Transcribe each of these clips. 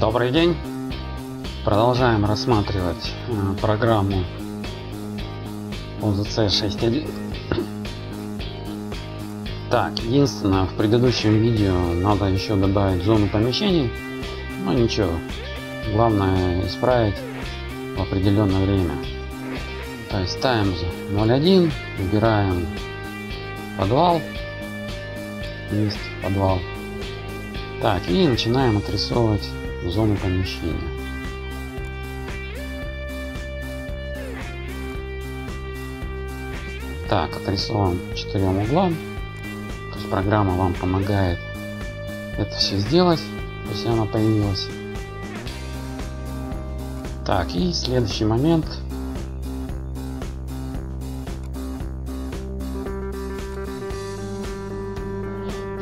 Добрый день! Продолжаем рассматривать э, программу OZC 6.1. Так, единственное, в предыдущем видео надо еще добавить зону помещений. Но ничего, главное исправить в определенное время. То есть ставим 0.1, выбираем подвал. Есть подвал. Так, и начинаем отрисовывать зону помещения. Так, отрисован четырем углам. То есть программа вам помогает это все сделать, если она появилась. Так, и следующий момент.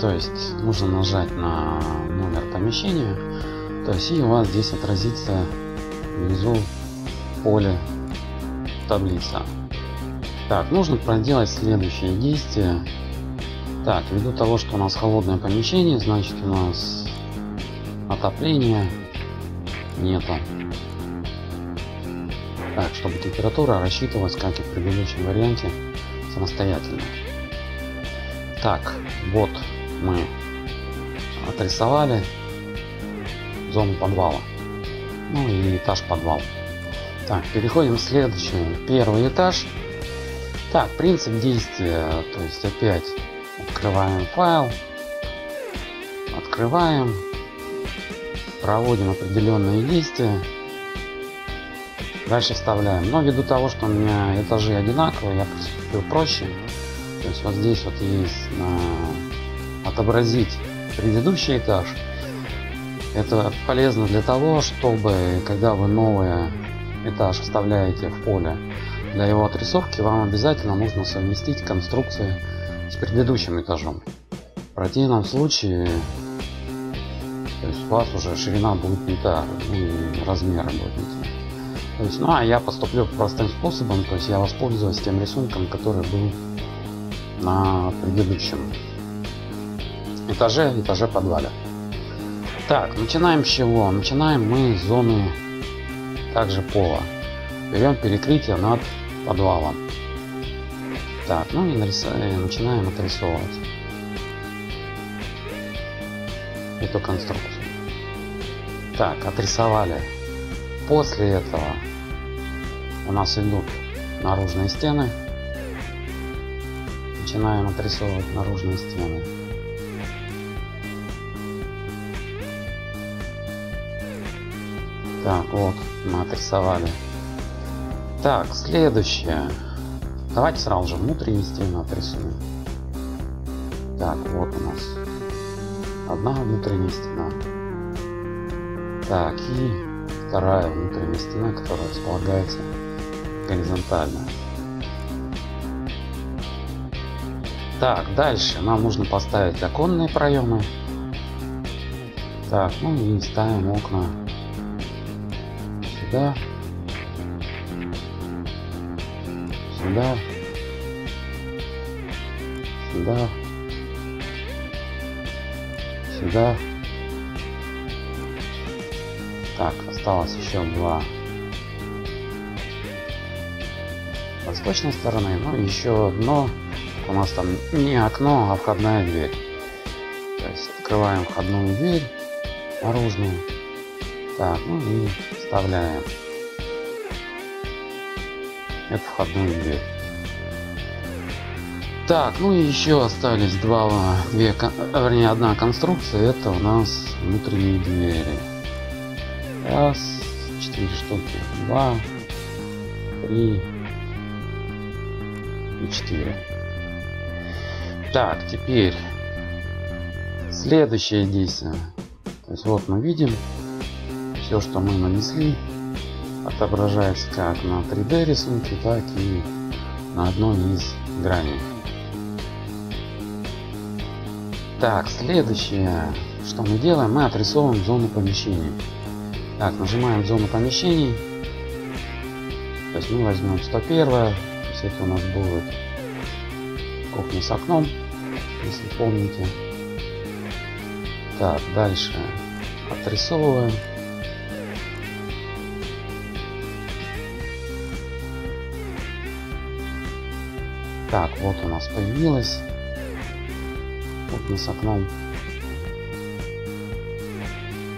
То есть нужно нажать на номер помещения то есть и у вас здесь отразится внизу поле таблица. Так, нужно проделать следующее действие. Так, ввиду того, что у нас холодное помещение, значит у нас отопления нету. Так, чтобы температура рассчитывалась, как и в предыдущем варианте, самостоятельно. Так, вот мы отрисовали зону подвала. Ну и этаж подвал. Так, переходим к следующему. Первый этаж. Так, принцип действия. То есть опять открываем файл. Открываем. Проводим определенные действия. Дальше вставляем. Но ввиду того, что у меня этажи одинаковые, я поступил проще. То есть вот здесь вот есть на отобразить предыдущий этаж. Это полезно для того, чтобы когда вы новый этаж вставляете в поле для его отрисовки, вам обязательно нужно совместить конструкции с предыдущим этажом. В противном случае то есть у вас уже ширина будет не та, и размеры будут не те. То есть, ну а я поступлю простым способом, то есть я воспользуюсь тем рисунком, который был на предыдущем этаже, этаже подвале. Так, начинаем с чего? Начинаем мы с зоны также пола. Берем перекрытие над подвалом. Так, ну и нарисуем, начинаем отрисовывать эту конструкцию. Так, отрисовали. После этого у нас идут наружные стены. Начинаем отрисовывать наружные стены. Так, вот, мы отрисовали. Так, следующее. Давайте сразу же внутренние стены отрисуем. Так, вот у нас одна внутренняя стена. Так, и вторая внутренняя стена, которая располагается горизонтально. Так, дальше нам нужно поставить оконные проемы. Так, ну и ставим окна сюда, сюда, сюда, сюда. Так, осталось еще два восточной стороны, ну еще одно. У нас там не окно, а входная дверь. То есть открываем входную дверь наружную. Так, ну и вставляем эту входную дверь. Так, ну и еще остались два, две, вернее одна конструкция, это у нас внутренние двери. Раз, четыре штуки, два, три и четыре. Так, теперь следующее действие. То есть вот мы видим все, что мы нанесли, отображается как на 3D рисунке, так и на одной из граней. Так, следующее, что мы делаем, мы отрисовываем зону помещений. Так, нажимаем зону помещений. То есть мы возьмем 101, то есть это у нас будет кухня с окном, если помните. Так, дальше отрисовываем. Так, вот у нас появилось. Вот мы с окном.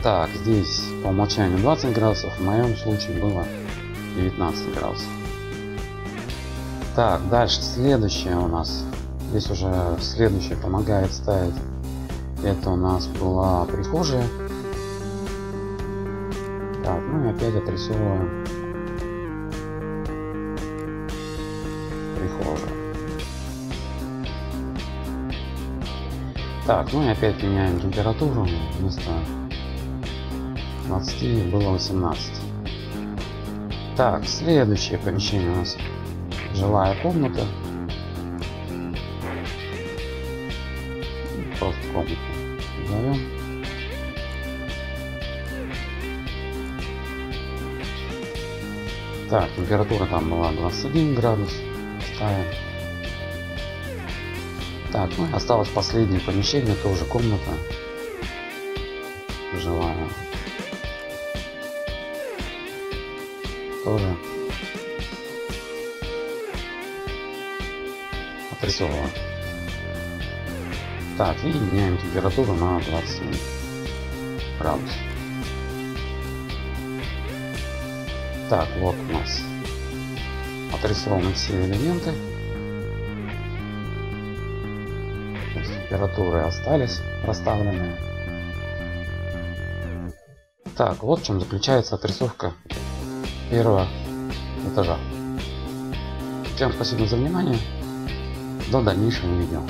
Так, здесь по умолчанию 20 градусов, в моем случае было 19 градусов. Так, дальше следующее у нас. Здесь уже следующее помогает ставить. Это у нас была прихожая. Так, ну и опять отрисовываем Так, ну и опять меняем температуру. Вместо 20 было 18. Так, следующее помещение у нас жилая комната. Просто комнату назовем. Так, температура там была 21 градус. Ставим. Так, ну и осталось последнее помещение, тоже комната жилая. Тоже отрисовываем. Так, и меняем температуру на 20 градусов. Так, вот у нас отрисованы все элементы. Температуры остались расставленные. Так, вот в чем заключается отрисовка первого этажа. Всем спасибо за внимание. До дальнейшего видео.